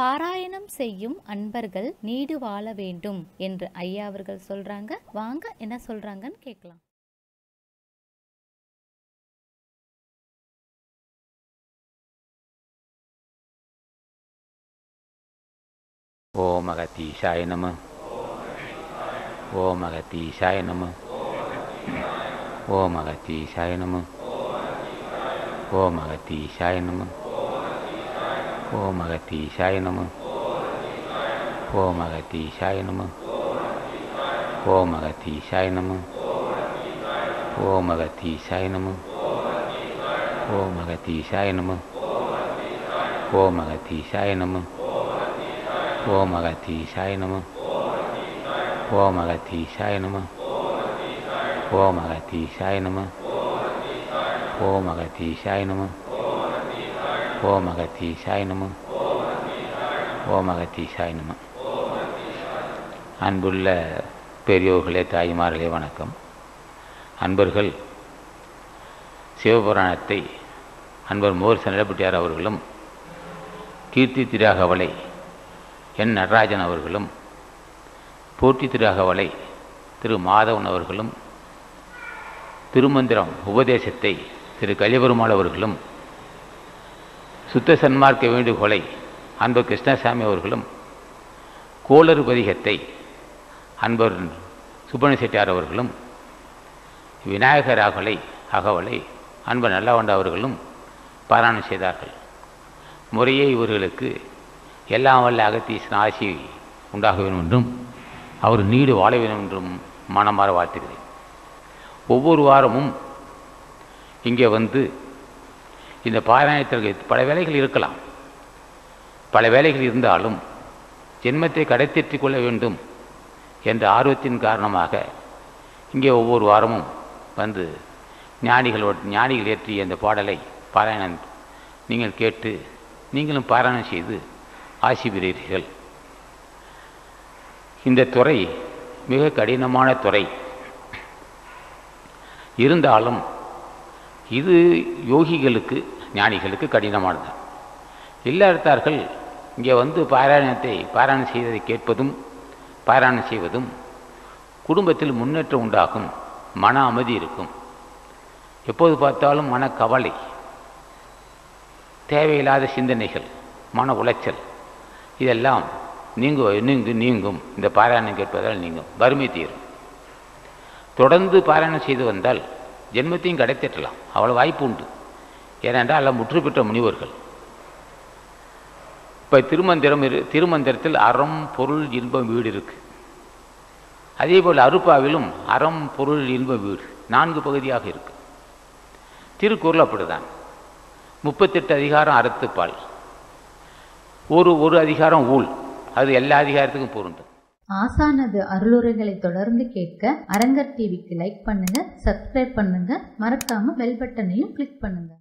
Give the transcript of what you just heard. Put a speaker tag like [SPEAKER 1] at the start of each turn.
[SPEAKER 1] பாராயணம் செய்யும் அன்பர்கள் நீடு வாழ வேண்டும் என்று ஐயா அவர்கள் சொல்றாங்க. வாங்க என்ன சொல்றாங்கன்னு கேட்கலாம்.
[SPEAKER 2] ஓம் அகத்தீஷாய நம. ஓம் அகத்தீஷாய நம. ஓம் அகத்தீஷாய நம. ஓம் அகத்தீஷாய நம. พ่อมากตีใช่นะมึงพ่อมากตีใช่นะมึงพ่อมากตีใช่นะมึงพ่อมากตีใช่นะมึงพ่อมากตีใช่นะมึงพ่อมากตีใช่นะมึงพ่อมากตีใช่นะมึงพ่อมากตีใช่นะมึงพ่อมากตีใช่นะมึงพ่อมากตีใช่นะมึง ஓம் அகத்தீஷாய நம. ஓம் அகத்தீஷாய நம. அன்புள்ள பெரியோர்களே தாய்மார்களே வணக்கம். அன்பர்கள் சிவபுராணத்தை அன்பர் மோர் நிலப்பட்டியார் அவர்களும் கீர்த்தி திராகவலை என் நடராஜன் அவர்களும் போட்டி திராகவலை திரு மாதவன் அவர்களும் திருமந்திரம் உபதேசத்தை திரு கலிபெருமாள் அவர்களும் சுத்த சன்மார்க்க வேண்டுகோளை அன்பர் கிருஷ்ணசாமி அவர்களும் கோளறு பதிகத்தை அன்பர் சுப்பணி செட்டியார் அவர்களும் விநாயகர் அகலை அகவலை அன்பர் நல்லவண்ட அவர்களும் பாராயணம் செய்தார்கள். முறையே இவர்களுக்கு எல்லாம் வல்ல அகத்தீசன் ஆசி உண்டாக வேண்டும் என்றும் அவர் நீடு வாழ வேண்டும் என்றும் மனமாற வாழ்த்துகிறேன். ஒவ்வொரு வாரமும் இங்கே வந்து இந்த பாராயணத்திற்கு பல வேலைகள் இருக்கலாம். பல வேலைகள் இருந்தாலும் ஜென்மத்தை கடைத்தேற்றிக் கொள்ள வேண்டும் என்ற ஆர்வத்தின் காரணமாக இங்கே ஒவ்வொரு வாரமும் வந்து ஞானிகளோட ஞானிகள் ஏற்றிய இந்த பாடலை பாராயணம் நீங்கள் கேட்டு நீங்களும் பாராயணம் செய்து ஆசி பெறுகிறீர்கள் இந்த துறை மிக கடினமான துறை. இருந்தாலும் இது யோகிகளுக்கு ஞானிகளுக்கு கடினமானது. இல்லாதார்கள் இங்கே வந்து பாராயணத்தை பாராயணம் செய்வதை கேட்பதும் பாராயணம் செய்வதும் குடும்பத்தில் முன்னேற்றம் உண்டாகும் மன அமைதி இருக்கும். எப்போது பார்த்தாலும் மனக்கவலை தேவையில்லாத சிந்தனைகள் மன உளைச்சல் இதெல்லாம் நீங்கு நீங்கு நீங்கும். இந்த பாராயணம் கேட்பதால் நீங்கும். வறுமை தீரும். தொடர்ந்து பாராயணம் செய்து வந்தால் ஜென்மத்தையும் கிடைத்திட்டலாம். அவ்வளோ வாய்ப்பு உண்டு. ஏனென்றால் எல்லாம் முற்று பெற்ற முனிவர்கள். இப்போ திருமந்திரம் இரு திருமந்திரத்தில் அறம் பொருள் இன்பம் வீடு இருக்குது அதே போல் அருப்பாவிலும் அறம் பொருள் இன்ப வீடு நான்கு பகுதியாக இருக்குது திருக்குறள் அப்படிதான். முப்பத்தெட்டு அதிகாரம் அறத்துப்பால் ஒரு ஒரு அதிகாரம் ஊழ். அது எல்லா அதிகாரத்துக்கும் பொருந்தும்.
[SPEAKER 1] ஆசானது அருளுரைகளை தொடர்ந்து கேட்க அரங்கர் டிவிக்கு லைக் பண்ணுங்க சப்ஸ்கிரைப் பண்ணுங்க. மறக்காம பெல் பட்டனையும் கிளிக் பண்ணுங்க.